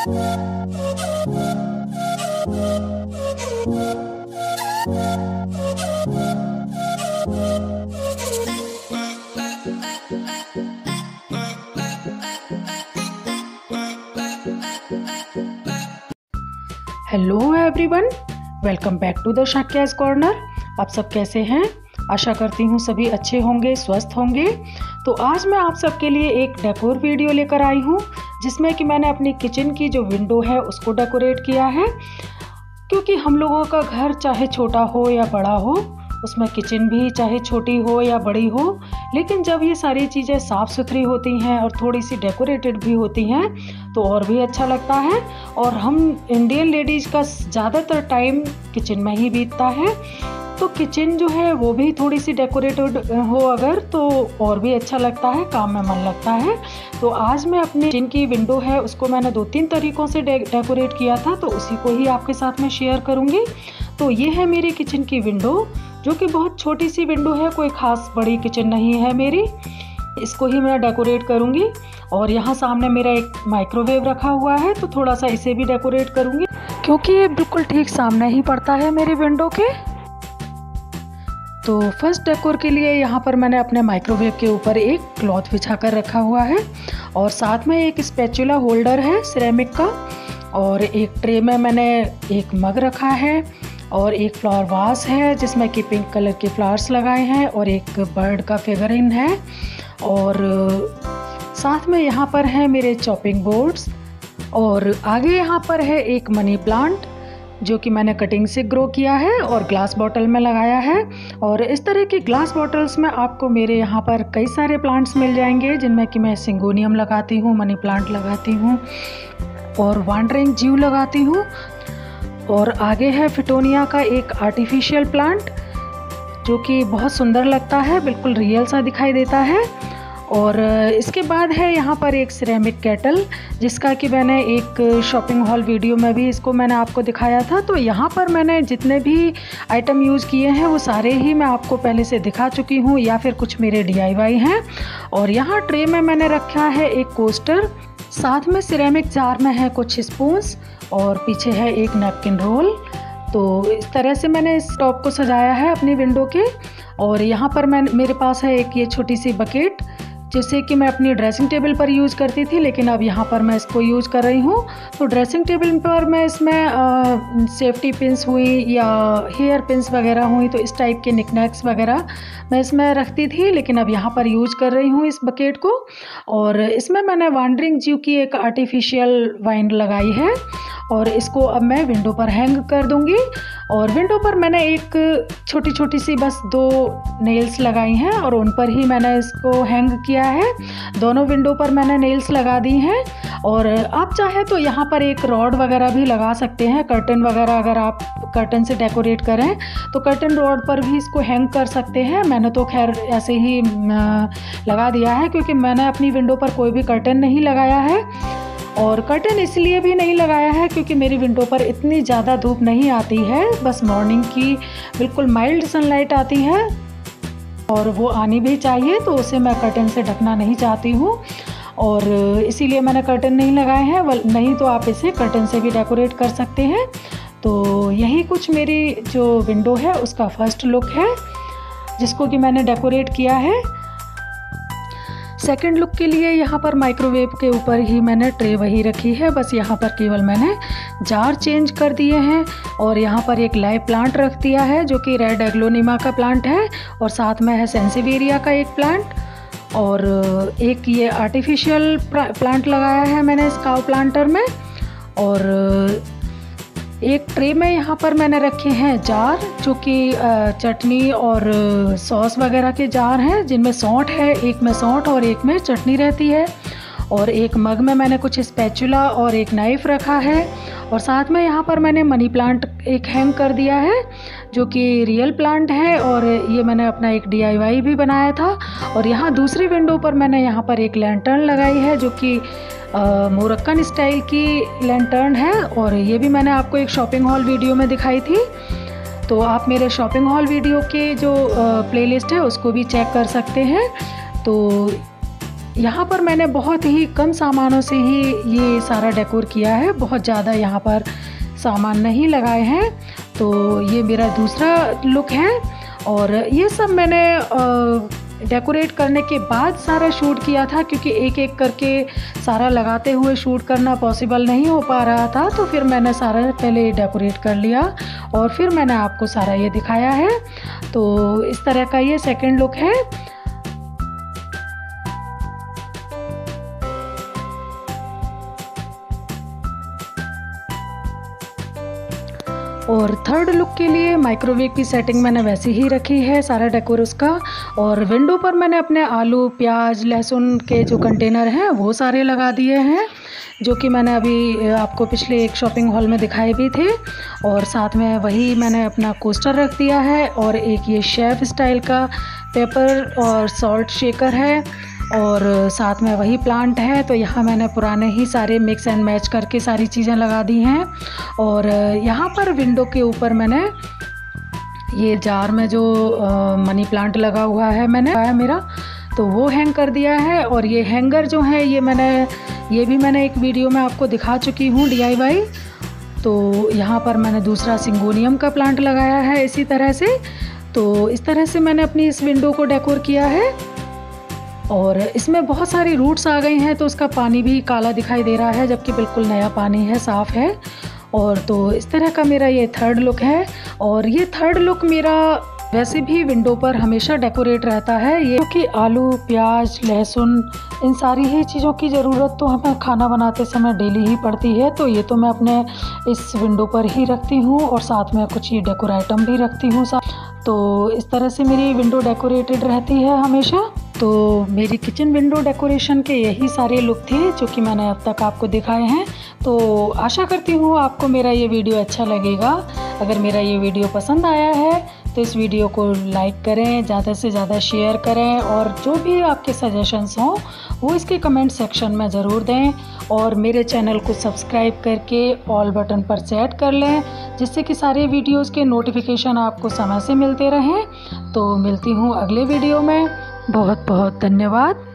Hello everyone welcome back to the Shakya's corner आप सब कैसे हैं? आशा करती हूँ सभी अच्छे होंगे, स्वस्थ होंगे। तो आज मैं आप सबके लिए एक डेकोर वीडियो लेकर आई हूँ, जिसमें कि मैंने अपनी किचन की जो विंडो है, उसको डेकोरेट किया है। क्योंकि हम लोगों का घर चाहे छोटा हो या बड़ा हो, उसमें किचन भी चाहे छोटी हो या बड़ी हो, लेकिन जब ये सारी चीज़ें साफ़ सुथरी होती हैं और थोड़ी सी डेकोरेटेड भी होती हैं तो और भी अच्छा लगता है। और हम इंडियन लेडीज़ का ज़्यादातर टाइम किचन में ही बीतता है। तो किचन जो है वो भी थोड़ी सी डेकोरेटेड हो अगर तो और भी अच्छा लगता है काम में मन लगता है। तो आज मैं अपनी किचन की विंडो है उसको मैंने दो तीन तरीक़ों से डे, डेकोरेट किया था तो उसी को ही आपके साथ में शेयर करूँगी। तो ये है मेरी किचन की विंडो जो कि बहुत छोटी सी विंडो है कोई ख़ास बड़ी किचन नहीं है मेरी। इसको ही मैं डेकोरेट करूँगी और यहाँ सामने मेरा एक माइक्रोवेव रखा हुआ है तो थोड़ा सा इसे भी डेकोरेट करूँगी। क्योंकि ये बिल्कुल ठीक सामने ही पड़ता है मेरी विंडो के। तो फ़र्स्ट डेकोर के लिए यहाँ पर मैंने अपने माइक्रोवेव के ऊपर एक क्लॉथ बिछा कर रखा हुआ है और साथ में एक स्पैचुला होल्डर है सिरेमिक का और एक ट्रे में मैंने एक मग रखा है और एक फ्लावर वास है जिसमें कि पिंक कलर के फ्लावर्स लगाए हैं और एक बर्ड का फिगर इन है और साथ में यहाँ पर है मेरे चॉपिंग बोर्ड्स और आगे यहाँ पर है एक मनी प्लांट जो कि मैंने कटिंग से ग्रो किया है और ग्लास बॉटल में लगाया है। और इस तरह की ग्लास बॉटल्स में आपको मेरे यहाँ पर कई सारे प्लांट्स मिल जाएँगे, जिनमें कि मैं सिंगोनियम लगाती हूँ मनी प्लांट लगाती हूँ और वांडरिंग जीव लगाती हूँ। और आगे है फिटोनिया का एक आर्टिफिशियल प्लांट जो कि बहुत सुंदर लगता है, बिल्कुल रियल सा दिखाई देता है। और इसके बाद है यहाँ पर एक सिरेमिक केटल जिसका कि मैंने एक शॉपिंग हॉल वीडियो में भी इसको मैंने आपको दिखाया था। तो यहाँ पर मैंने जितने भी आइटम यूज़ किए हैं, वो सारे ही मैं आपको पहले से दिखा चुकी हूँ या फिर कुछ मेरे डीआईवाई हैं। और यहाँ ट्रे में मैंने रखा है एक कोस्टर साथ में सिरेमिक जार में है कुछ स्पूंस और पीछे है एक नैपकिन रोल तो इस तरह से मैंने इस टॉप को सजाया है अपनी विंडो के। और यहाँ पर मैं, मेरे पास है एक ये छोटी सी बकेट जिसे कि मैं अपनी ड्रेसिंग टेबल पर यूज़ करती थी, लेकिन अब यहाँ पर मैं इसको यूज़ कर रही हूँ। तो ड्रेसिंग टेबल पर मैं इसमें सेफ्टी पिंस हुई या हेयर पिंस वगैरह हुई तो इस टाइप के निकनैक्स वगैरह मैं इसमें रखती थी, लेकिन अब यहाँ पर यूज़ कर रही हूँ इस बकेट को। और इसमें मैंने वांडरिंग जीव की एक आर्टिफिशियल वाइन लगाई है, और इसको अब मैं विंडो पर हैंग कर दूँगी। और विंडो पर मैंने एक छोटी छोटी सी बस दो नेल्स लगाई हैं और उन पर ही मैंने इसको हैंग किया है। दोनों विंडो पर मैंने नेल्स लगा दी हैं और आप चाहे तो यहाँ पर एक रॉड वगैरह भी लगा सकते हैं कर्टन वगैरह अगर आप कर्टन से डेकोरेट करें तो कर्टन रॉड पर भी इसको हैंग कर सकते हैं। मैंने तो खैर ऐसे ही लगा दिया है क्योंकि मैंने अपनी विंडो पर कोई भी कर्टन नहीं लगाया है। और कर्टन इसलिए भी नहीं लगाया है क्योंकि मेरी विंडो पर इतनी ज़्यादा धूप नहीं आती है। बस मॉर्निंग की बिल्कुल माइल्ड सनलाइट आती है और वो आनी भी चाहिए तो उसे मैं कर्टन से ढकना नहीं चाहती हूँ। और इसीलिए मैंने कर्टन नहीं लगाए हैं। नहीं तो आप इसे कर्टन से भी डेकोरेट कर सकते हैं। तो यही कुछ मेरी जो विंडो है, उसका फ़र्स्ट लुक है, जिसको कि मैंने डेकोरेट किया है। सेकंड लुक के लिए यहाँ पर माइक्रोवेव के ऊपर ही मैंने ट्रे वही रखी है। बस यहाँ पर केवल मैंने जार चेंज कर दिए हैं और यहाँ पर एक लाइव प्लांट रख दिया है, जो कि रेड एग्लोनिमा का प्लांट है और साथ में है सेंसिवेरिया का एक प्लांट और एक ये आर्टिफिशियल प्लांट लगाया है मैंने स्काउ प्लांटर में और एक ट्रे में यहाँ पर मैंने रखे हैं जार, जो कि चटनी और सॉस वगैरह के जार हैं, जिनमें सौंठ है, एक में सौंठ और एक में चटनी रहती है। और एक मग में मैंने कुछ स्पैचुला और एक नाइफ़ रखा है। और साथ में यहाँ पर मैंने मनी प्लांट एक हैंग कर दिया है, जो कि रियल प्लांट है, और ये मैंने अपना एक डी भी बनाया था। और यहाँ दूसरी विंडो पर मैंने यहाँ पर एक लैंटर्न लगाई है, जो कि मोरक्कन स्टाइल की लैंटर्न है और ये भी मैंने आपको एक शॉपिंग हॉल वीडियो में दिखाई थी। तो आप मेरे शॉपिंग हॉल वीडियो के जो प्लेलिस्ट है, उसको भी चेक कर सकते हैं। तो यहाँ पर मैंने बहुत ही कम सामानों से ही ये सारा डेकोर किया है। बहुत ज़्यादा यहाँ पर सामान नहीं लगाए हैं। तो ये मेरा दूसरा लुक है और ये सब मैंने डेकोरेट करने के बाद सारा शूट किया था, क्योंकि एक एक करके सारा लगाते हुए शूट करना पॉसिबल नहीं हो पा रहा था तो फिर मैंने सारा पहले डेकोरेट कर लिया और फिर मैंने आपको सारा ये दिखाया है। तो इस तरह का ये सेकेंड लुक है। और थर्ड लुक के लिए माइक्रोवेव की सेटिंग मैंने वैसी ही रखी है, सारा डेकोर उसका। और विंडो पर मैंने अपने आलू, प्याज, लहसुन के जो कंटेनर हैं, वो सारे लगा दिए हैं, जो कि मैंने अभी आपको पिछले एक शॉपिंग हॉल में दिखाए भी थे। और साथ में वही मैंने अपना कोस्टर रख दिया है और एक ये शेफ़ स्टाइल का पेपर और सॉल्ट शेकर है। और साथ में वही प्लांट है तो यहाँ मैंने पुराने ही सारे मिक्स एंड मैच करके सारी चीज़ें लगा दी हैं। और यहाँ पर विंडो के ऊपर मैंने ये जार में जो आ, मनी प्लांट लगा हुआ है मैंने आया मेरा तो वो हैंग कर दिया है। और ये हैंगर जो है ये मैंने ये भी मैंने एक वीडियो में आपको दिखा चुकी हूँ डी तो यहाँ पर मैंने दूसरा सिंगोनियम का प्लांट लगाया है इसी तरह से। तो इस तरह से मैंने अपनी इस विंडो को डेकोर किया है। और इसमें बहुत सारी रूट्स आ गई हैं तो उसका पानी भी काला दिखाई दे रहा है, जबकि बिल्कुल नया पानी है, साफ़ है। और तो इस तरह का मेरा ये थर्ड लुक है, और ये थर्ड लुक मेरा वैसे भी विंडो पर हमेशा डेकोरेट रहता है। ये क्योंकि आलू, प्याज, लहसुन, इन सारी ही चीज़ों की ज़रूरत तो हमें खाना बनाते समय डेली ही पड़ती है तो ये तो मैं अपने इस विंडो पर ही रखती हूँ, और साथ में कुछ ये डेकोर आइटम भी रखती हूँ तो इस तरह से मेरी विंडो डेकोरेटेड रहती है हमेशा। तो मेरी किचन विंडो डेकोरेशन के यही सारे लुक थे, जो कि मैंने अब तक आपको दिखाए हैं। तो आशा करती हूँ आपको मेरा ये वीडियो अच्छा लगेगा। अगर मेरा ये वीडियो पसंद आया है तो इस वीडियो को लाइक करें, ज़्यादा से ज़्यादा शेयर करें, और जो भी आपके सजेशंस हों, वो इसके कमेंट सेक्शन में ज़रूर दें, और मेरे चैनल को सब्सक्राइब करके ऑल बटन पर सेट कर लें, जिससे कि सारे वीडियोस के नोटिफिकेशन आपको समय से मिलते रहें। तो मिलती हूँ अगले वीडियो में। बहुत बहुत धन्यवाद।